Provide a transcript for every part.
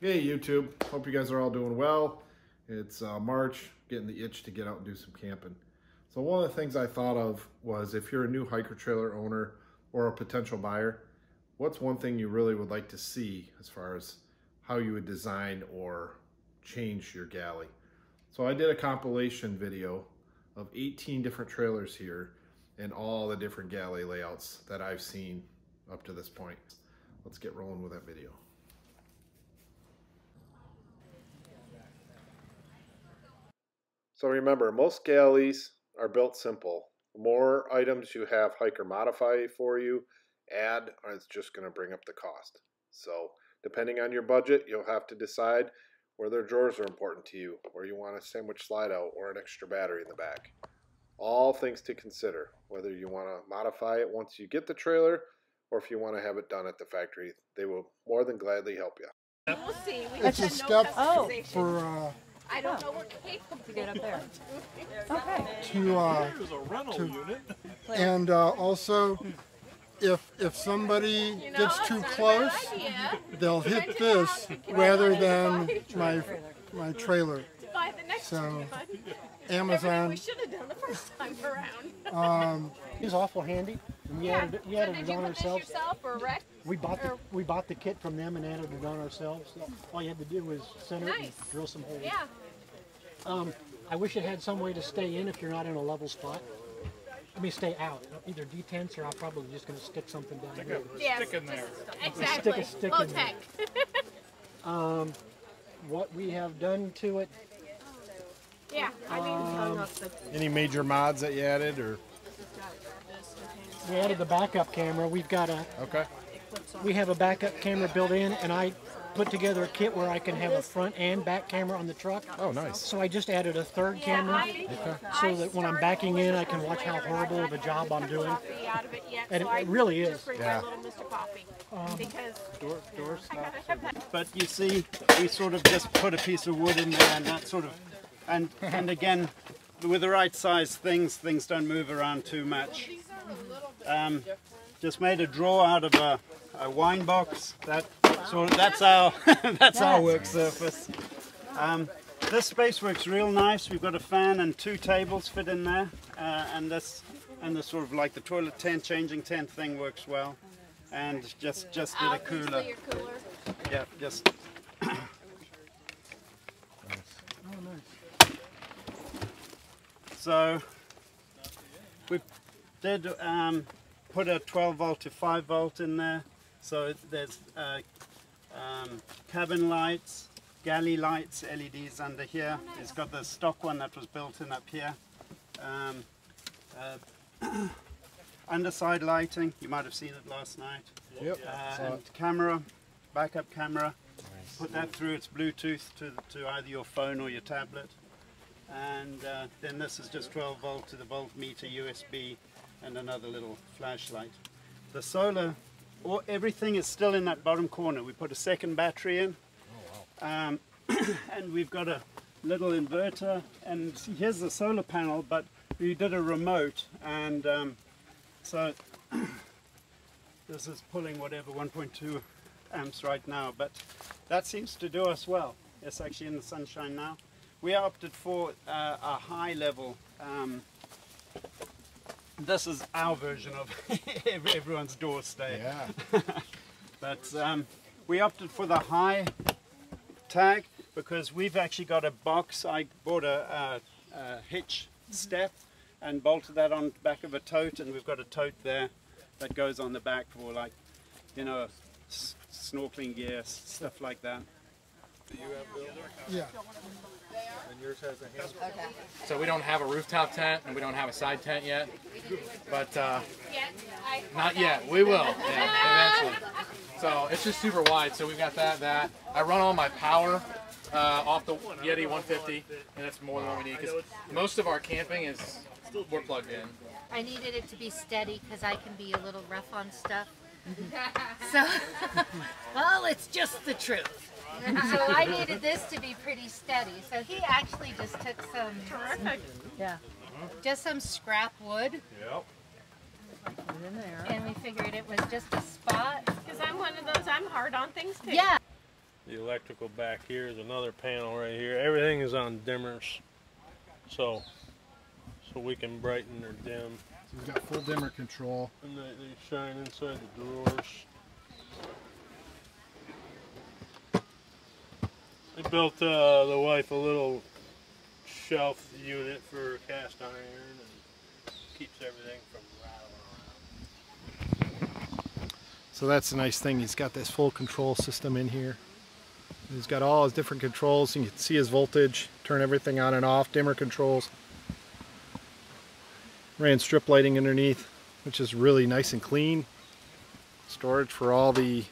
Hey YouTube, hope you guys are all doing well. It's uh, March, getting the itch to get out and do some camping. So one of the things I thought of was if you're a new hiker trailer owner or a potential buyer, what's one thing you really would like to see as far as how you would design or change your galley? So I did a compilation video of 18 different trailers here and all the different galley layouts that I've seen up to this point. Let's get rolling with that video. So remember, most galleys are built simple. The more items you have Hiker modify for you, add, it's just going to bring up the cost. So depending on your budget, you'll have to decide whether drawers are important to you, or you want a sandwich slide out, or an extra battery in the back. All things to consider, whether you want to modify it once you get the trailer, or if you want to have it done at the factory. They will more than gladly help you. We'll see. We It's a no step customization. for uh, I don't know we're capable to get up there. Okay. to uh, It was a rental unit. and uh, also if if somebody You know, gets too not a bad close, they'll hit this rather than my my trailer. to buy the next So, Amazon. we should have done the first time around. It was awful handy. And we added it, we so added did it you on put this ourselves. yourself or Rex? We bought the we bought the kit from them and added it on ourselves. So all you had to do was center it and drill some holes. Yeah. Um, I wish it had some way to stay in if you're not in a level spot. I mean, stay out. Either detents or I'm probably just going to stick something down there. Yes. Stick in there. Exactly. stick Low in there. tech. What we have done to it, yeah. I mean, hung up the Any major mods that you added or? We added the backup camera. We've got a Okay. we have a backup camera built in, and I put together a kit where I can have a front and back camera on the truck. Oh, nice. So I just added a third camera. I, so that when I'm backing in, I can watch how horrible of a job I'm doing. Out of it yet, And so it- I really just is. bring Yeah. my little Mr. Coffee um, because I gotta have that. But you see, we sort of just put a piece of wood in there and that sort of, and and again, with the right size things, things don't move around too much. Um, just made a drawer out of a, a wine box. That sort of, that's our that's our work surface. Um, this space works real nice. We've got a fan and two tables fit in there, uh, and this and the sort of like the toilet tent, changing tent thing works well. And just just did a cooler. your cooler. Yeah, just. So we did um, put a 12 volt to 5 volt in there. So there's uh, um, cabin lights, galley lights, LEDs under here. It's got the stock one that was built in up here. Um, uh, underside lighting, you might have seen it last night. Yep. Uh, and camera, backup camera. Put that through its Bluetooth to, to either your phone or your tablet. And uh, then this is just 12 volt to the voltmeter USB and another little flashlight. The solar, or everything is still in that bottom corner. We put a second battery in. Um, and we've got a little inverter and here's the solar panel but we did a remote and um, so this is pulling whatever 1.2 amps right now, but that seems to do us well. It's actually in the sunshine now. We opted for uh, a high level. Um, this is our version of everyone's door stay. Yeah. But um, we opted for the high tag because we've actually got a box. I bought a, a, a hitch step and bolted that on the back of a tote, and we've got a tote there that goes on the back for like, you know, s- snorkeling gear, stuff like that. Do you have builder? Yeah. So we don't have a rooftop tent and we don't have a side tent yet, but uh, not yet. We will, yeah, eventually. So it's just super wide. So we've got that. That I run all my power uh, off the Yeti 150, and that's more than what we need because most of our camping is we're plugged in. I needed it to be steady because I can be a little rough on stuff. so, well, it's just the truth. So I needed this to be pretty steady. So he actually just took some, terrific. yeah, just some scrap wood, Yep. and we figured it was just a spot. Because I'm one of those, I'm hard on things too. Yeah. The electrical back here is another panel right here. Everything is on dimmers, so so we can brighten or dim. So he's got full dimmer control. And they, they shine inside the drawers. I built uh, the wife a little shelf unit for cast iron and keeps everything from rattling around. So that's the nice thing. He's got this full control system in here. He's got all his different controls. You can see his voltage, turn everything on and off, dimmer controls. Ran strip lighting underneath, which is really nice and clean. Storage for all the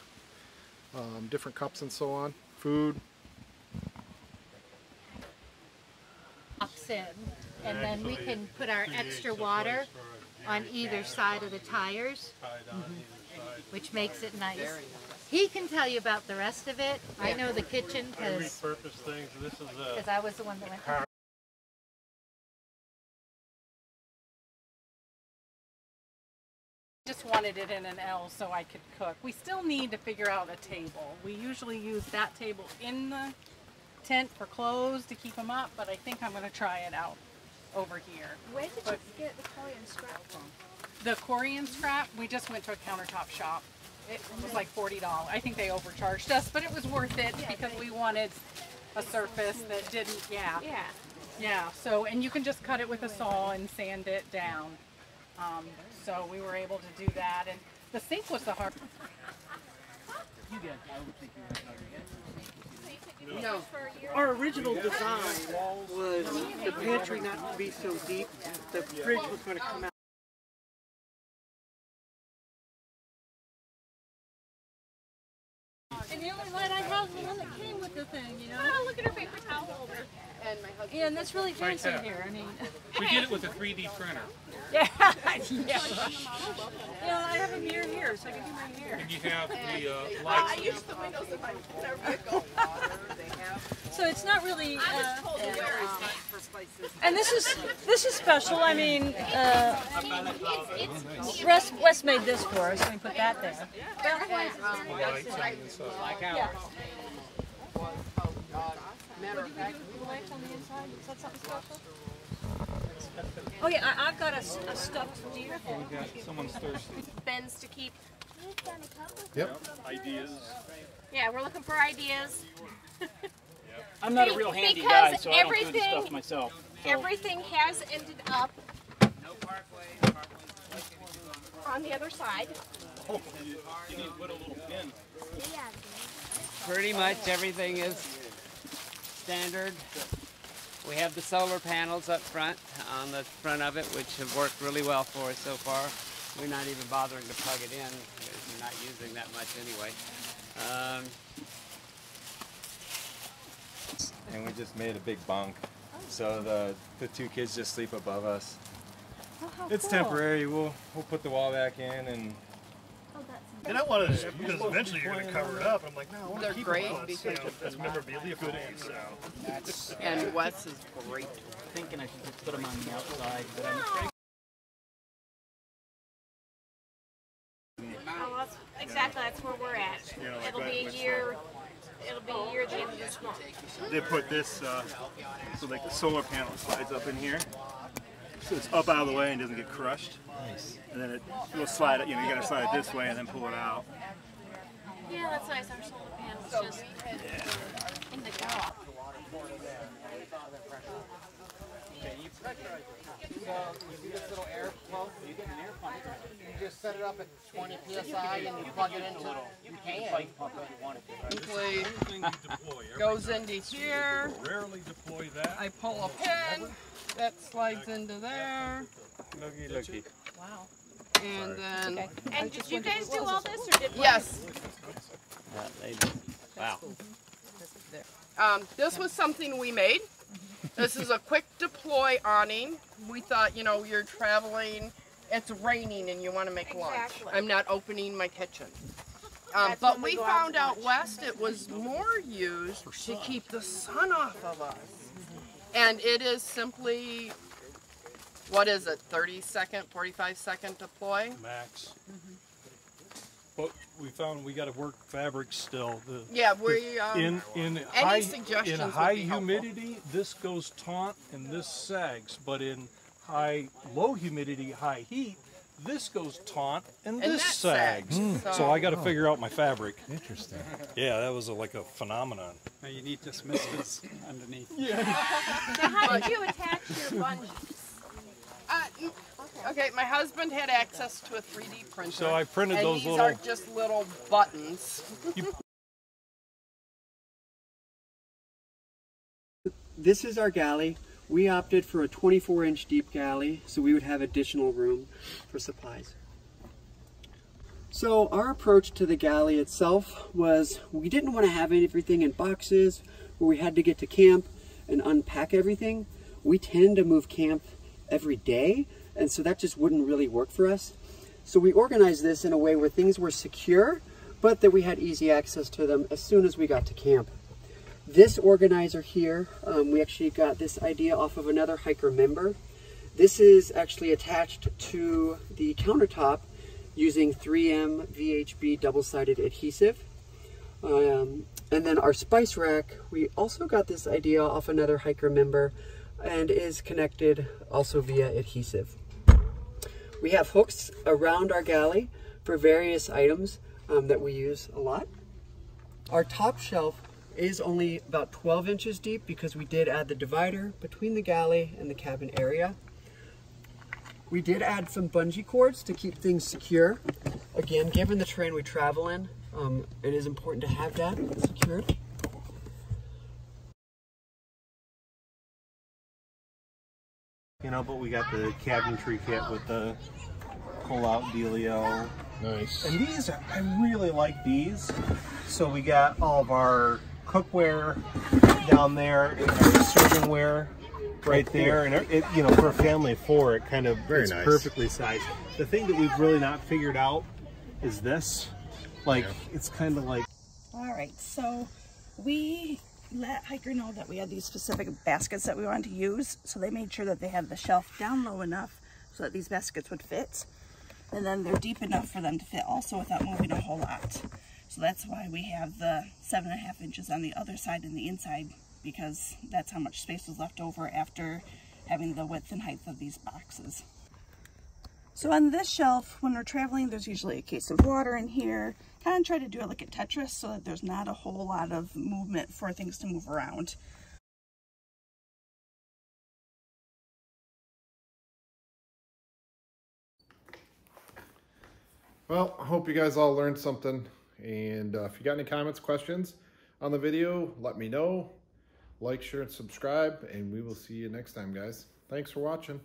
um, different cups and so on. Food. Pops in, and then we can put our extra water on either side of the tires, Tied on either side. which makes it nice. He can tell you about the rest of it. I know the kitchen I because repurpose things. This is a I was the one that went. car Just wanted it in an L so I could cook. We still need to figure out a table. We usually use that table in the tent for clothes to keep them up, but I think I'm gonna try it out over here. Where did you get the Corian scrap from? The Corian scrap, we just went to a countertop shop. It was like forty dollars. I think they overcharged us, but it was worth it because we wanted a surface that didn't, yeah. Yeah. Yeah, so, and you can just cut it with a saw and sand it down. Um, so we were able to do that, and the sink was the hard. No, our original design was the pantry not to be so deep, the fridge was gonna come out. And the only light I have is the one that came with the thing, you know? Oh, look at her paper towel holder. And my husband. Yeah, and that's really fancy here, I mean. We did it with a 3D printer. Yeah, yeah. Yeah, I have a mirror here, so I can do my hair. And you have the uh, I use the windows in my motor vehicle. So it's not really, I was uh, told to wear it. And this is, this is special, I mean, uh, It's, it's, Wes, Wes made this for us, let me put that there. lights on the inside. Yeah. Matter of Oh yeah, I, I've got a stuffed deer. Someone's thirsty. bins to keep. Yep. ideas. Yeah, we're looking for ideas. I'm not a real handy because guy, so I don't do the everything- stuff myself. Everything has ended up on the other side. Oh, you need to put a little pin. pretty much everything is standard. We have the solar panels up front, on the front of it, which have worked really well for us so far. We're not even bothering to plug it in, because we're not using that much anyway. Um, and we just made a big bunk. So the the two kids just sleep above us. Oh, it's temporary. We'll we'll put the wall back in and oh, And I wanted to, because eventually you're going to cover it up. I'm like, no, I want They're to keep great it close, you because know, as memorabilia for days. So. That's, and Wes is great. thinking I should just put them on the outside, but I'm afraid. Oh, that's, exactly, that's where we're at. You know, like It'll be a year, it'll be a year at the end of this month. They put this, uh, so like the solar panel slides up in here. So it's up out of the way and doesn't get crushed. Nice. And then it will slide, it- you know, you got to slide it this way and then pull it out. Yeah, that's nice, our solar panels just in the go. You just set it up at 20 psi and you plug it into you can. Simply goes into here. Rarely deploy that. I pull a pin that slides into there, looky looky. Wow. and then And did you guys do all this, or did? yes, Wow. um, this was something we made. This is a quick deploy awning. We thought, you know, you're traveling, it's raining, and you want to make lunch. I'm not opening my kitchen. Um, but we we go out found out west it was more used to keep the sun off of us. And it is simply, what is it, 30 second, 45 second deploy? Max. But we found we got to work fabric still. The, Yeah, we, um, in in any high suggestions in high be helpful. humidity, this goes taut and this sags. But in high low humidity, high heat, this goes taut and, And this sags. sags. So, So- I got to Oh. figure out my fabric. Interesting. Yeah, that was a, like a phenomenon. Now you need dismisters underneath. Now, how did you attach your bungees? Uh, mm, okay, my husband had access to a 3D printer. So I printed those these little- these are just little buttons. This is our galley. We opted for a 24 inch deep galley so we would have additional room for supplies. So our approach to the galley itself was we didn't want to have everything in boxes where we had to get to camp and unpack everything. We tend to move camp every day and so that just wouldn't really work for us. So we organized this in a way where things were secure but that we had easy access to them as soon as we got to camp. This organizer here, um, we actually got this idea off of another hiker member. This is actually attached to the countertop using 3M VHB double-sided adhesive. Um, and then our spice rack, we also got this idea off another hiker member and is connected also via adhesive. We have hooks around our galley for various items um, that we use a lot. Our top shelf is only about 12 inches deep because we did add the divider between the galley and the cabin area. We did add some bungee cords to keep things secure. Again, given the terrain we travel in, um, it is important to have that secured. You know, but we got the cabinetry kit with the pull-out dealio. Nice. And these, are, I really like these. So we got all of our cookware down there, and our servingware right there, and it, you know, for a family of four, it kind of Very it's nice. perfectly sized. The thing that we've really not figured out is this. Like, it's kind of like All right, so we let hiker know that we had these specific baskets that we wanted to use. So they made sure that they had the shelf down low enough so that these baskets would fit. And then they're deep enough for them to fit also without moving a whole lot. So that's why we have the seven and a half inches on the other side and the inside because that's how much space was left over after having the width and height of these boxes. So on this shelf, when we're traveling, there's usually a case of water in here. Kind of try to do it like a Tetris so that there's not a whole lot of movement for things to move around. Well, I hope you guys all learned something. And uh, if you got any comments, questions on the video, let me know. Like, share, and subscribe. And we will see you next time, guys. Thanks for watching.